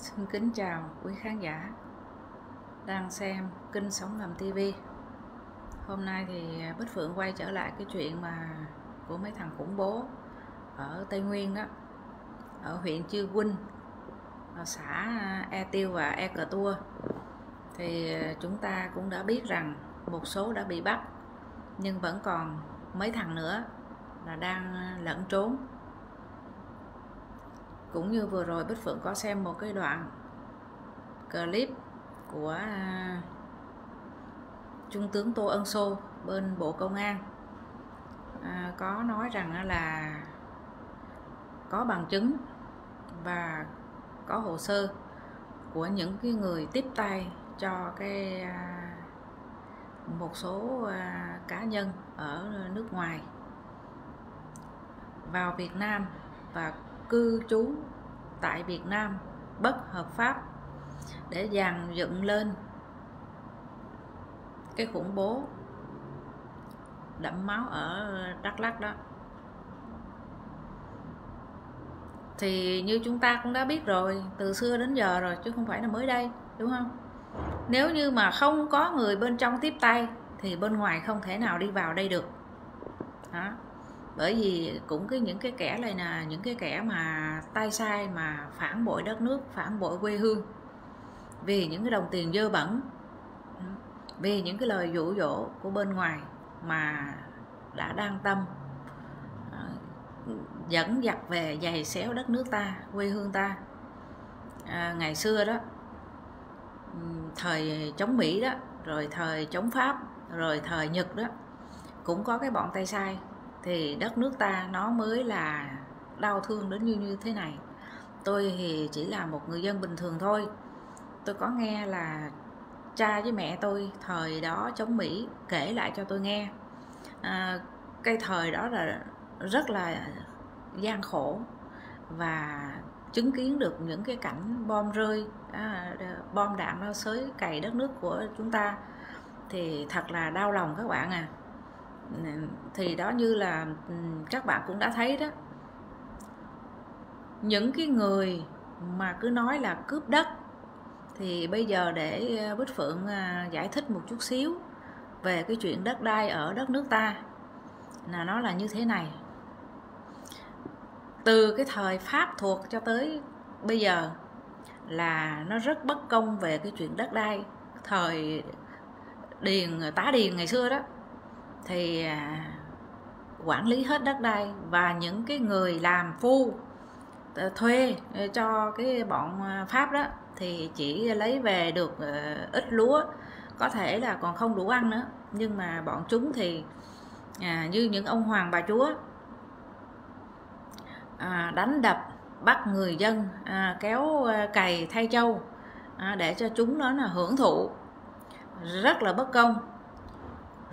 Xin kính chào quý khán giả đang xem Kinh Sống Ngầm TV. Hôm nay thì Bích Phượng quay trở lại cái chuyện mà của mấy thằng khủng bố ở Tây Nguyên đó, ở huyện Chư Quynh, ở xã E Tiêu và E Cờ Tua. Thì chúng ta cũng đã biết rằng một số đã bị bắt nhưng vẫn còn mấy thằng nữa là đang lẫn trốn cũng như vừa rồi Bích Phượng có xem một cái đoạn clip của à, Trung tướng Tô Ân Sô bên Bộ Công an. À, có nói rằng là có bằng chứng và có hồ sơ của những cái người tiếp tay cho cái à, một số à, cá nhân ở nước ngoài vào Việt Nam và cư trú tại Việt Nam, bất hợp pháp, để dàn dựng lên cái khủng bố đẫm máu ở Đắk Lắk đó. Thì như chúng ta cũng đã biết rồi, từ xưa đến giờ rồi, chứ không phải là mới đây, đúng không? Nếu như mà không có người bên trong tiếp tay, thì bên ngoài không thể nào đi vào đây được. Đó bởi vì cũng cái những cái kẻ này là những cái kẻ mà tay sai mà phản bội đất nước phản bội quê hương vì những cái đồng tiền dơ bẩn vì những cái lời dụ dỗ của bên ngoài mà đã đang tâm à, dẫn dặt về giày xéo đất nước ta quê hương ta. À, ngày xưa đó thời chống mỹ đó rồi thời chống pháp rồi thời nhật đó cũng có cái bọn tay sai thì đất nước ta nó mới là đau thương đến như như thế này. Tôi thì chỉ là một người dân bình thường thôi. Tôi có nghe là cha với mẹ tôi thời đó chống mỹ kể lại cho tôi nghe. À, cái thời đó là rất là gian khổ và chứng kiến được những cái cảnh bom rơi à, bom đạn nó xới cày đất nước của chúng ta. Thì thật là đau lòng các bạn à thì đó như là các bạn cũng đã thấy đó. Những cái người mà cứ nói là cướp đất thì bây giờ để ờ, Bích Phượng à, giải thích một chút xíu về cái chuyện đất đai ở đất nước ta, là nó là như thế này. Từ cái thời Pháp thuộc cho tới bây giờ là nó rất bất công về cái chuyện đất đai, thời điền tá điền ngày xưa đó thì à, quản lý hết đất đai và những cái người làm phu ờ, thuê ờ, cho cái bọn à, pháp đó thì chỉ lấy về được ờ, ít lúa có thể là còn không đủ ăn nữa. Nhưng mà bọn chúng thì à, như những ông hoàng bà chúa à, đánh đập bắt người dân à, kéo à, cày thay châu à, để cho chúng nó là hưởng thụ. Rất là bất công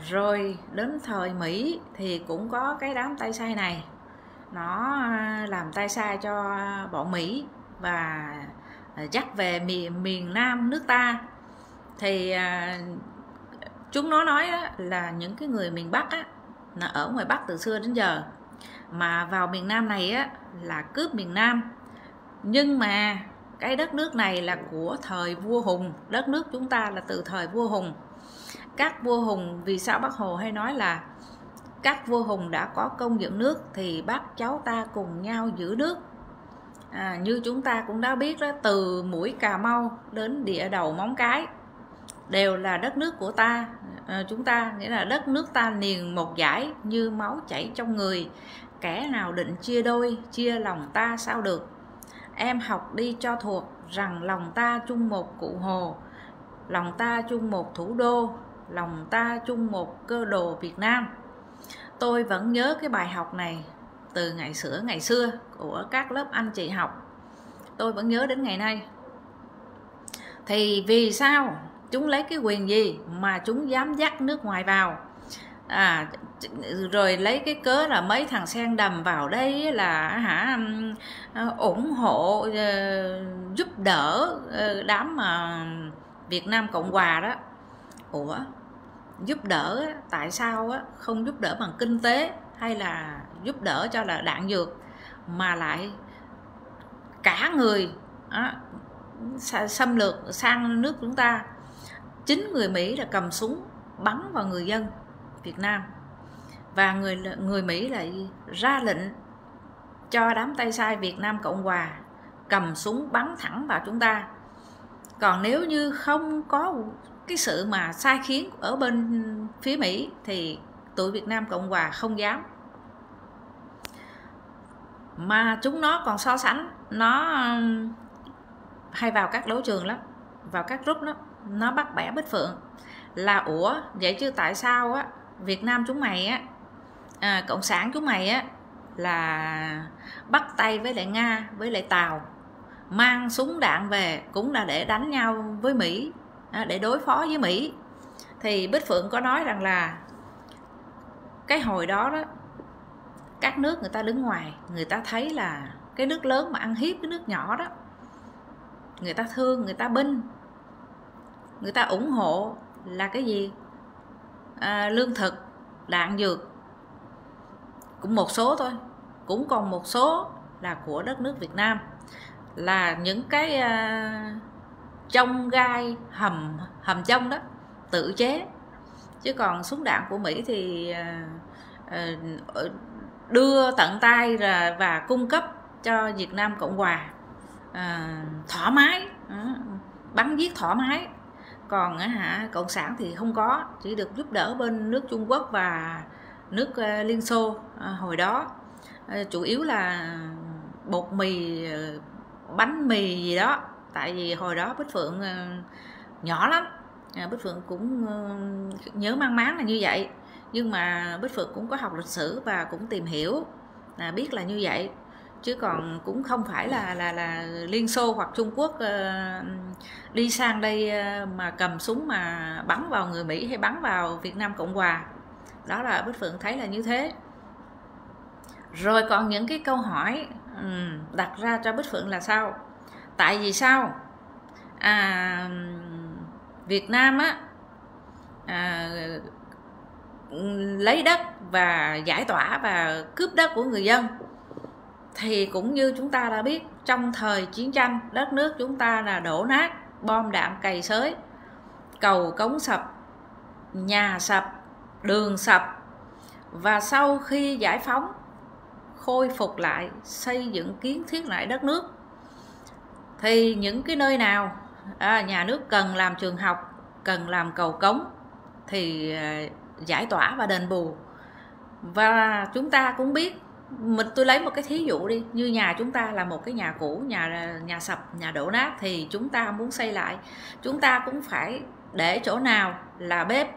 rồi, đến thời mỹ thì cũng có cái đám tay sai này. Nó à, làm tay sai cho bọn mỹ và à, dắt về miền miền nam nước ta. Thì à, chúng nó nói là những cái người miền bắc á, là ở ngoài bắc từ xưa đến giờ, mà vào miền nam này á, là cướp miền nam. Nhưng mà cái đất nước này là của thời vua hùng, đất nước chúng ta là từ thời vua hùng các vua hùng vì sao bác hồ hay nói là các vua hùng đã có công dựng nước thì bác cháu ta cùng nhau giữ nước? À, như chúng ta cũng đã biết đó từ mũi cà mau đến địa đầu móng cái đều là đất nước của ta. À, chúng ta nghĩa là đất nước ta liền một giải như máu chảy trong người. Kẻ nào định chia đôi chia lòng ta sao được? Em học đi cho thuộc rằng lòng ta chung một cụ hồ lòng ta chung một thủ đô lòng ta chung một cơ đồ Việt Nam. Tôi vẫn nhớ cái bài học này từ ngày xưa ngày xưa của các lớp anh chị học. Tôi vẫn nhớ đến ngày nay. Thì vì sao chúng lấy cái quyền gì mà chúng dám dắt nước ngoài vào? À rồi lấy cái cớ là mấy thằng sen đầm vào đây là, hả ủng hộ ờ, giúp đỡ ờ, đám mà Việt Nam Cộng Hòa đó. Ủa giúp đỡ tại sao không giúp đỡ bằng kinh tế hay là giúp đỡ cho là đạn dược, mà lại cả người xâm lược sang nước chúng ta. Chính người Mỹ là cầm súng bắn vào người dân Việt Nam. Và người người Mỹ lại ra lệnh cho đám tay sai Việt Nam Cộng Hòa cầm súng bắn thẳng vào chúng ta. Còn nếu như không có cái sự mà sai khiến ở bên phía Mỹ thì tụi Việt Nam Cộng Hòa không dám. Mà chúng nó còn so sánh nó um, hay vào các đấu trường lắm vào các group đó nó bắt bẻ bích phượng. Là ủa vậy chứ tại sao á Việt Nam chúng mày á à, cộng sản chúng mày á là bắt tay với lại Nga với lại Tàu mang súng đạn về cũng là để đánh nhau với Mỹ À, để đối phó với Mỹ. Thì Bích Phượng có nói rằng là cái hồi đó đó các nước người ta đứng ngoài người ta thấy là cái nước lớn mà ăn hiếp cái nước nhỏ đó người ta thương người ta binh người ta ủng hộ là cái gì? À, lương thực đạn dược cũng một số thôi cũng còn một số là của đất nước Việt Nam. Là những cái uh, trong gai hầm hầm trong đó tự chế. Chứ còn súng đạn của Mỹ thì à, à, đưa tận tay và, và cung cấp cho Việt Nam Cộng Hòa à, thoải mái ừ, bắn giết thoải mái. Còn hả cộng sản thì không có chỉ được giúp đỡ bên nước Trung Quốc và nước Liên Xô hồi đó. Chủ yếu là bột mì ờ, bánh mì gì đó tại vì hồi đó bích phượng ờ, nhỏ lắm. À, bích phượng cũng ờ, nhớ mang máng là như vậy. Nhưng mà bích phượng cũng có học lịch sử và cũng tìm hiểu là biết là như vậy. Chứ còn cũng không phải là là là liên xô hoặc trung quốc uh, đi sang đây uh, mà cầm súng mà bắn vào người mỹ hay bắn vào việt nam cộng hòa. Đó là bích phượng thấy là như thế. Rồi còn những cái câu hỏi um, đặt ra cho bích phượng là sao? Tại vì sao? À, việt nam á à, lấy đất và giải tỏa và cướp đất của người dân. Thì cũng như chúng ta đã biết trong thời chiến tranh đất nước chúng ta là đổ nát bom đạn cày xới cầu cống sập nhà sập đường sập. Và sau khi giải phóng khôi phục lại xây dựng kiến thiết lại đất nước thì những cái nơi nào à, nhà nước cần làm trường học cần làm cầu cống thì à, giải tỏa và đền bù. Và chúng ta cũng biết mình tôi lấy một cái thí dụ đi như nhà chúng ta là một cái nhà cũ nhà à, nhà sập nhà đổ nát thì chúng ta muốn xây lại chúng ta cũng phải để chỗ nào là bếp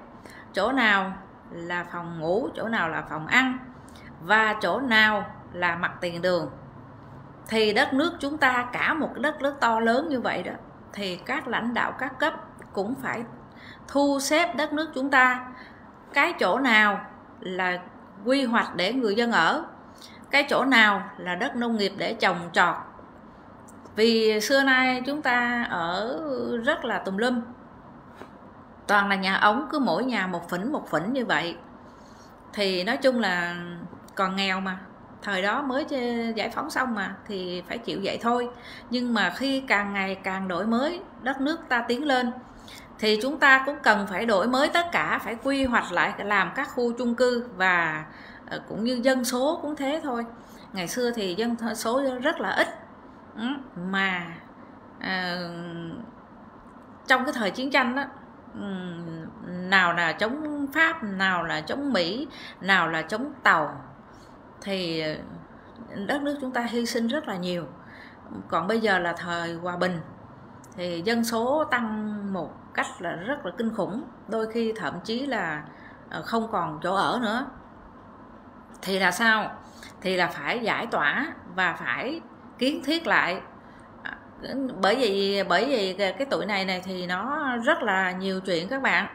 chỗ nào là phòng ngủ chỗ nào là phòng ăn và chỗ nào là mặt tiền đường thì đất nước chúng ta, cả một đất nước to lớn như vậy đó, thì các lãnh đạo, các cấp cũng phải thu xếp đất nước chúng ta. Cái chỗ nào là quy hoạch để người dân ở? Cái chỗ nào là đất nông nghiệp để trồng trọt? Vì xưa nay chúng ta ở rất là tùm lum. Toàn là nhà ống, cứ mỗi nhà một phỉnh một phỉnh như vậy. Thì nói chung là còn nghèo mà thời đó mới giải phóng xong mà thì phải chịu vậy thôi. Nhưng mà khi càng ngày càng đổi mới đất nước ta tiến lên thì chúng ta cũng cần phải đổi mới tất cả phải quy hoạch lại làm các khu chung cư và ờ, cũng như dân số cũng thế thôi. Ngày xưa thì dân số rất là ít. Ừ, mà à, trong cái thời chiến tranh đó ừ, nào là chống pháp nào là chống mỹ nào là chống tàu thì ờ, đất nước chúng ta hy sinh rất là nhiều. Còn bây giờ là thời hòa bình. Thì dân số tăng một cách là rất là kinh khủng. Đôi khi thậm chí là ờ, không còn chỗ ở nữa. Thì là sao? Thì là phải giải tỏa và phải kiến thiết lại. Ờ, bởi vì bởi vì cái tuổi này này thì nó rất là nhiều chuyện các bạn.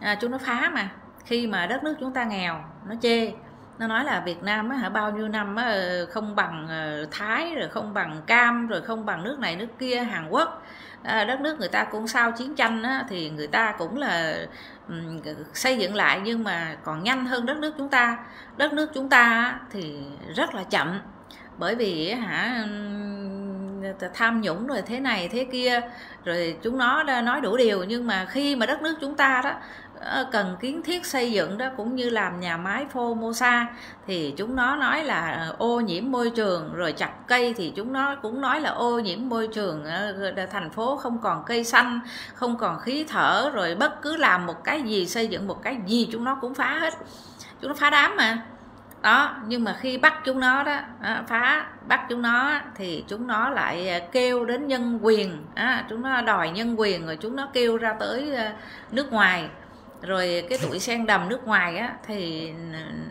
À, chúng nó phá mà. Khi mà đất nước chúng ta nghèo nó chê nó nói là Việt Nam á, hả bao nhiêu năm á, không bằng ờ, Thái rồi không bằng Cam rồi không bằng nước này nước kia Hàn Quốc. À, đất nước người ta cũng sau chiến tranh á, thì người ta cũng là um, xây dựng lại nhưng mà còn nhanh hơn đất nước chúng ta. Đất nước chúng ta thì rất là chậm. Bởi vì hả tham nhũng rồi thế này thế kia rồi chúng nó nói đủ điều nhưng mà khi mà đất nước chúng ta đó Ờ, cần kiến thiết xây dựng đó cũng như làm nhà máy Formosa thì chúng nó nói là ờ, ô nhiễm môi trường rồi chặt cây thì chúng nó cũng nói là ô nhiễm môi trường ờ, thành phố không còn cây xanh không còn khí thở rồi bất cứ làm một cái gì xây dựng một cái gì chúng nó cũng phá hết. Chúng nó phá đám mà. Đó nhưng mà khi bắt chúng nó đó phá bắt chúng nó thì chúng nó lại kêu đến nhân quyền à, chúng nó đòi nhân quyền rồi chúng nó kêu ra tới nước ngoài rồi cái tuổi sen đầm nước ngoài á, thì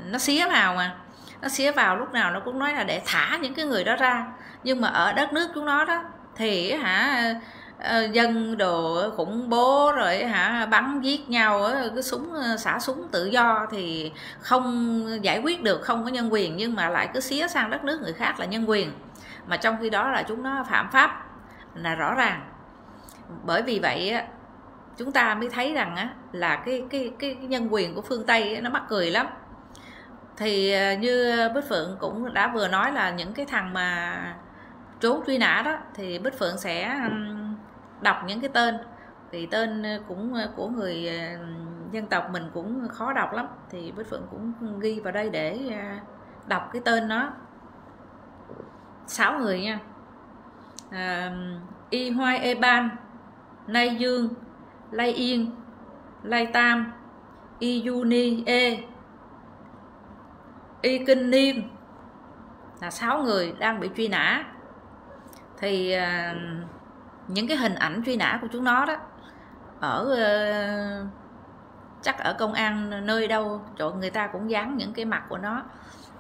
nó xía vào mà. Nó xía vào lúc nào nó cũng nói là để thả những cái người đó ra. Nhưng mà ở đất nước chúng nó đó, thì hả ờ, dân đồ khủng bố rồi hả, bắn giết nhau ờ, cái súng ờ, xả súng tự do thì không giải quyết được, không có nhân quyền. Nhưng mà lại cứ xía sang đất nước người khác là nhân quyền. Mà trong khi đó là chúng nó phạm pháp là rõ ràng. Bởi vì vậy chúng ta mới thấy rằng á, là cái cái cái nhân quyền của phương tây nó mắc cười lắm. Thì à, như bích phượng cũng đã vừa nói là những cái thằng mà trốn truy nã đó thì bích phượng sẽ đọc những cái tên. Thì tên à, cũng à, của người dân tộc mình cũng khó đọc lắm. Thì Bích Phượng cũng ghi vào đây để đọc cái tên nó. Sáu người nha. À, Y Hoai E Ban Nay Dương Lai Yên Lai Tam Y Juni E Y Kinh Niên là sáu người đang bị truy nã. Thì ờ, những cái hình ảnh truy nã của chúng nó đó, ở ờ, chắc ở công an nơi đâu, chỗ người ta cũng dán những cái mặt của nó.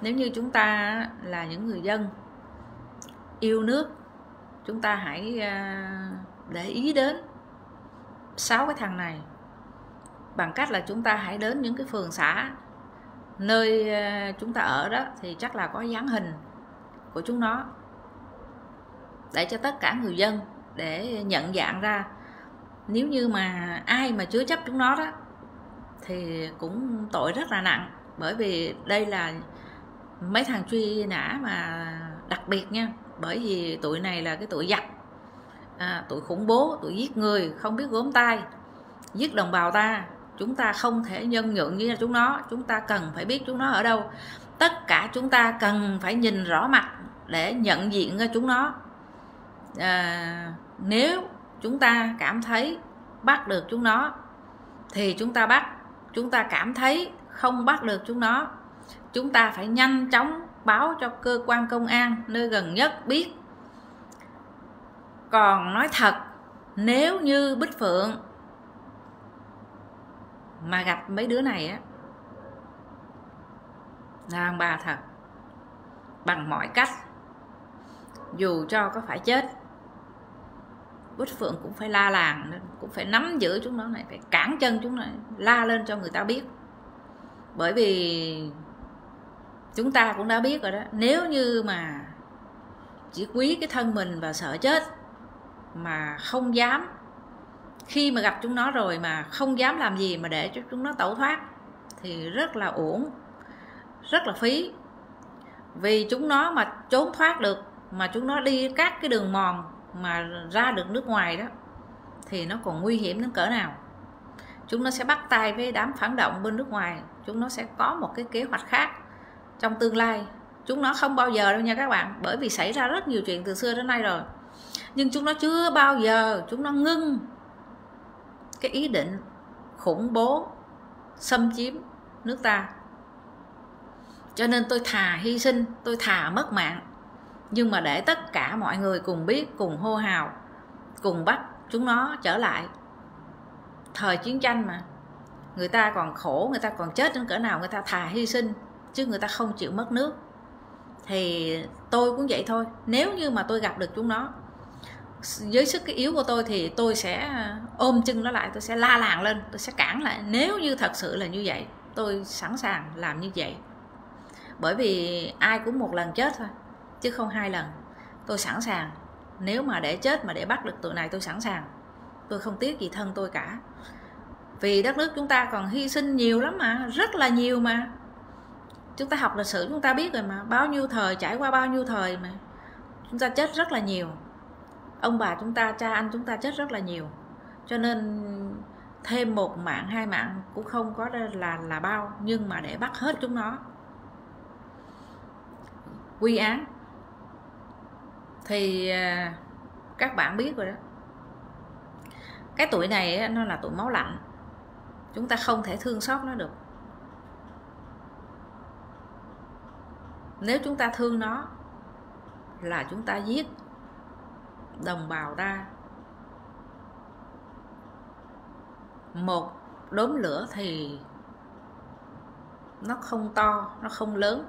Nếu như chúng ta là những người dân, yêu nước, chúng ta hãy ờ, để ý đến sáu cái thằng này. Bằng cách là chúng ta hãy đến những cái phường xã nơi ờ, chúng ta ở đó thì chắc là có dáng hình của chúng nó. Để cho tất cả người dân để nhận dạng ra. Nếu như mà ai mà chứa chấp chúng nó đó, thì cũng tội rất là nặng. Bởi vì đây là mấy thằng truy nã mà đặc biệt nha. Bởi vì tụi này là cái tụi giặc à, tụi khủng bố tụi giết người không biết gốm tay giết đồng bào ta chúng ta không thể nhân nhượng như chúng nó chúng ta cần phải biết chúng nó ở đâu. Tất cả chúng ta cần phải nhìn rõ mặt để nhận diện ra chúng nó. À, nếu chúng ta cảm thấy bắt được chúng nó thì chúng ta bắt. Chúng ta cảm thấy không bắt được chúng nó chúng ta phải nhanh chóng báo cho cơ quan công an nơi gần nhất biết còn nói thật, nếu như bích phượng mà gặp mấy đứa này á, là bà thật, bằng mọi cách, dù cho có phải chết, Bích Phượng cũng phải la làng, cũng phải nắm giữ chúng nó này, phải cản chân chúng này la lên cho người ta biết. Bởi vì chúng ta cũng đã biết rồi đó, nếu như mà chỉ quý cái thân mình và sợ chết mà không dám. Khi mà gặp chúng nó rồi mà không dám làm gì mà để cho chúng nó tẩu thoát thì rất là uổng, rất là phí. Vì chúng nó mà trốn thoát được, mà chúng nó đi các cái đường mòn mà ra được nước ngoài đó, thì nó còn nguy hiểm đến cỡ nào. Chúng nó sẽ bắt tay với đám phản động bên nước ngoài, chúng nó sẽ có một cái kế hoạch khác trong tương lai. Chúng nó không bao giờ đâu nha các bạn, bởi vì xảy ra rất nhiều chuyện từ xưa đến nay rồi nhưng chúng nó chưa bao giờ, chúng nó ngưng cái ý định khủng bố, xâm chiếm nước ta. Cho nên tôi thà hy sinh, tôi thà mất mạng. Nhưng mà để tất cả mọi người cùng biết, cùng hô hào, cùng bắt chúng nó trở lại. Thời chiến tranh mà. Người ta còn khổ, người ta còn chết đến cỡ nào người ta thà hy sinh, chứ người ta không chịu mất nước. Thì tôi cũng vậy thôi. Nếu như mà tôi gặp được chúng nó với sức cái yếu của tôi thì tôi sẽ à, ôm chân nó lại, tôi sẽ la làng lên, tôi sẽ cản lại. Nếu như thật sự là như vậy, tôi sẵn sàng làm như vậy. Bởi vì ai cũng một lần chết thôi, chứ không hai lần. Tôi sẵn sàng. Nếu mà để chết mà để bắt được tụi này, tôi sẵn sàng. Tôi không tiếc gì thân tôi cả. Vì đất nước chúng ta còn hy sinh nhiều lắm mà, rất là nhiều mà. Chúng ta học lịch sử, chúng ta biết rồi mà, bao nhiêu thời, trải qua bao nhiêu thời mà, chúng ta chết rất là nhiều ông bà chúng ta, cha anh chúng ta chết rất là nhiều. Cho nên thêm một mạng, hai mạng cũng không có là là bao, nhưng mà để bắt hết chúng nó. Quy án. Thì à, các bạn biết rồi đó. Cái tuổi này nó là tuổi máu lạnh. Chúng ta không thể thương xót nó được. Nếu chúng ta thương nó, là chúng ta giết đồng bào ta một, đốm lửa thì nó không to, nó không lớn,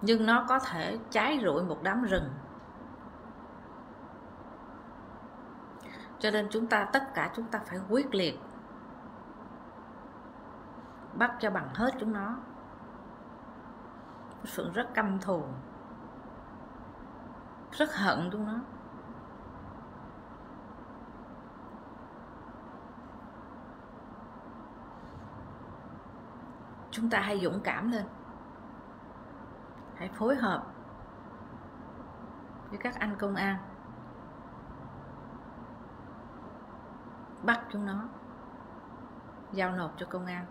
nhưng nó có thể cháy rụi một đám rừng. Cho nên chúng ta, tất cả chúng ta phải quyết liệt bắt cho bằng hết chúng nó phượng rất căm thù, rất hận chúng nó. Chúng ta hãy dũng cảm lên. Hãy phối hợp với các anh công an. Bắt chúng nó giao nộp cho công an.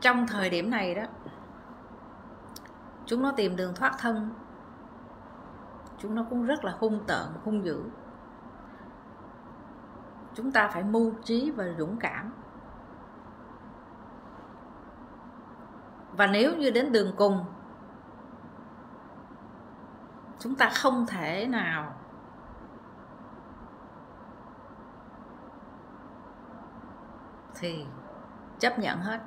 Trong thời điểm này đó, chúng nó tìm đường thoát thân. Chúng nó cũng rất là hung tợn, hung dữ chúng ta phải mưu trí và dũng cảm. Và nếu như đến đường cùng, chúng ta không thể nào thì chấp nhận hết.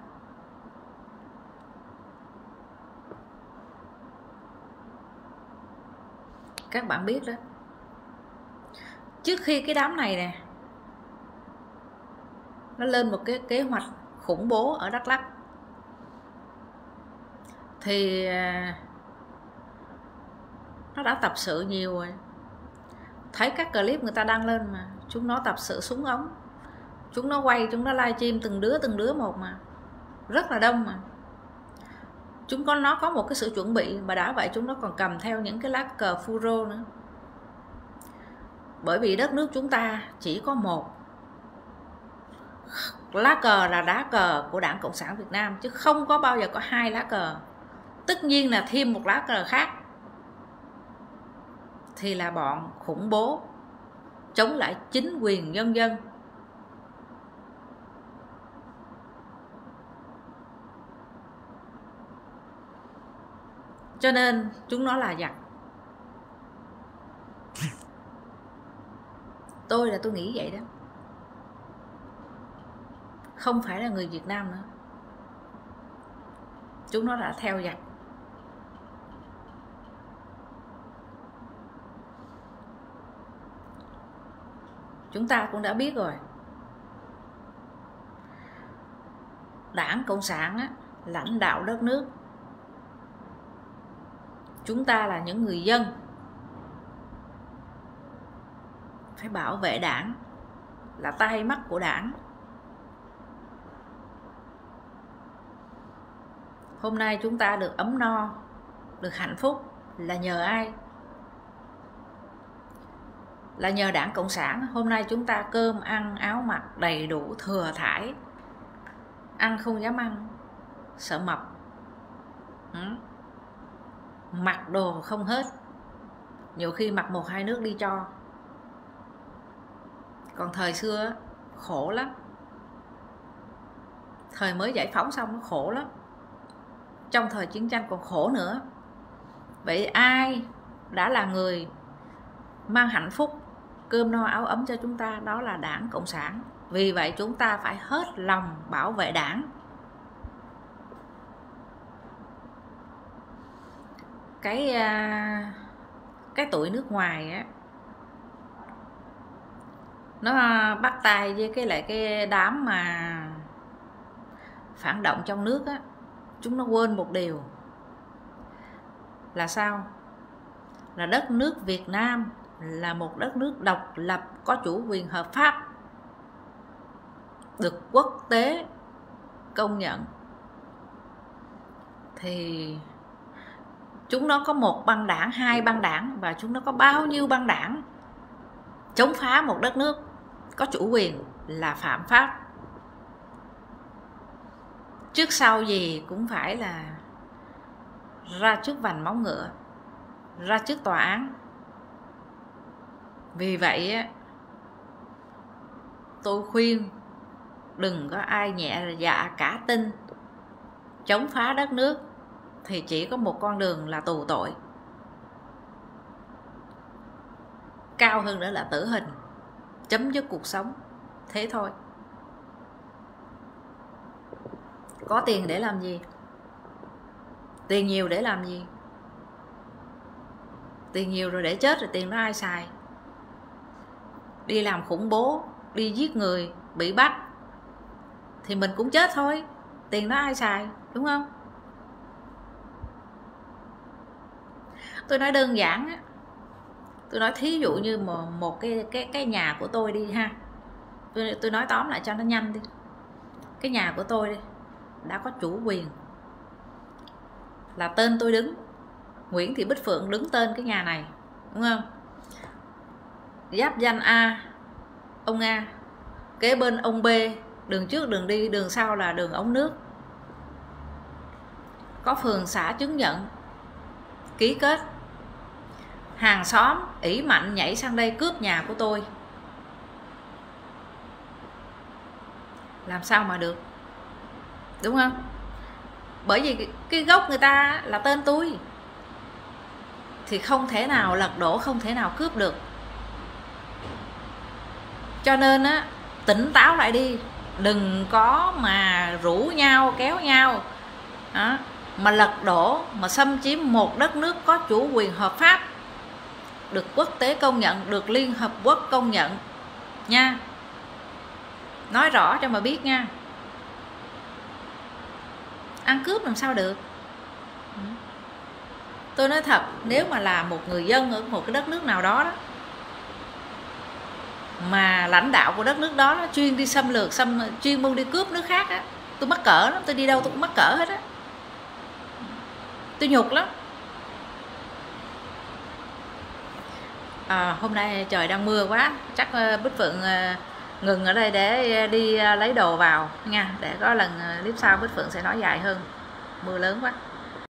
Các bạn biết đó. Trước khi cái đám này nè nó lên một cái kế hoạch khủng bố ở đắk lắk. Thì à, nó đã tập sự nhiều rồi. Thấy các clip người ta đăng lên mà, chúng nó tập sự súng ống. Chúng nó quay, chúng nó livestream từng đứa từng đứa một mà. Rất là đông mà. Chúng có, nó có một cái sự chuẩn bị, mà đã vậy chúng nó còn cầm theo những cái lá cờ furo nữa. Bởi vì đất nước chúng ta chỉ có một lá cờ là lá cờ của đảng cộng sản việt nam, chứ không có bao giờ có hai lá cờ. Tất nhiên là thêm một lá cờ khác, thì là bọn khủng bố chống lại chính quyền nhân dân. Cho nên chúng nó là giặc. Tôi là tôi nghĩ vậy đó không phải là người việt nam nữa. Chúng nó đã theo giặc chúng ta cũng đã biết rồi. Đảng cộng sản á, lãnh đạo đất nước. Chúng ta là những người dân. Phải bảo vệ đảng là tay mắt của đảng. Hôm nay chúng ta được ấm no, được hạnh phúc là nhờ ai? Là nhờ đảng cộng sản. Hôm nay chúng ta cơm, ăn, áo mặc đầy đủ thừa thải. Ăn không dám ăn, sợ mập. Ừ. mặc đồ không hết. Nhiều khi mặc một hai nước đi cho. Còn thời xưa, khổ lắm. Thời mới giải phóng xong nó khổ lắm trong thời chiến tranh còn khổ nữa. Vậy ai đã là người mang hạnh phúc, cơm no áo ấm cho chúng ta, đó là đảng cộng sản. Vì vậy chúng ta phải hết lòng bảo vệ đảng. Cái à, cái tuổi nước ngoài á, nó bắt tay với cái lại cái đám mà phản động trong nước á chúng nó quên một điều. Là sao? Là đất nước việt nam là một đất nước độc lập, có chủ quyền hợp pháp, được quốc tế công nhận. Thì chúng nó có một băng đảng, hai băng đảng, và chúng nó có bao nhiêu băng đảng chống phá một đất nước có chủ quyền là phạm pháp trước sau gì cũng phải là ra trước vành móng ngựa, ra trước tòa án. Vì vậy tôi khuyên đừng có ai nhẹ dạ cả tin. Chống phá đất nước thì chỉ có một con đường là tù tội. Cao hơn nữa là tử hình, chấm dứt cuộc sống. Thế thôi. Có tiền để làm gì? Tiền nhiều để làm gì? Tiền nhiều rồi để chết rồi tiền đó ai xài? Đi làm khủng bố đi giết người bị bắt thì mình cũng chết thôi. Tiền đó ai xài đúng không? Tôi nói đơn giản á tôi nói thí dụ như một, một cái cái cái nhà của tôi đi ha. Tôi tôi nói tóm lại cho nó nhanh đi. Cái nhà của tôi đi đã có chủ quyền. Là tên tôi đứng. Nguyễn Thị Bích Phượng đứng tên cái nhà này, đúng không? Giáp danh A, ông A. Kế bên ông B, đường trước, đường đi, đường sau là đường ống nước. Có phường xã chứng nhận, ký kết. Hàng xóm ỷ mạnh nhảy sang đây cướp nhà của tôi. Làm sao mà được? Đúng không? Bởi vì cái gốc người ta là tên tôi. Thì không thể nào lật đổ không thể nào cướp được. Cho nên á tỉnh táo lại đi. Đừng có mà rủ nhau kéo nhau. Đó, mà lật đổ mà xâm chiếm một đất nước có chủ quyền hợp pháp được quốc tế công nhận được liên hợp quốc công nhận nha. Nói rõ cho mà biết nha ăn cướp làm sao được? Ừ. Tôi nói thật nếu mà là một người dân ở một cái đất nước nào đó đó mà lãnh đạo của đất nước đó, đó chuyên đi xâm lược xâm chuyên môn đi cướp nước khác á tôi mắc cỡ lắm tôi đi đâu tôi cũng mắc cỡ hết á. Tôi nhục lắm. À, hôm nay trời đang mưa quá chắc ờ, bích phượng uh, ngừng ở đây để à, đi à, lấy đồ vào nha, để có lần à, clip sau bích phượng sẽ nói dài hơn. Mưa lớn quá.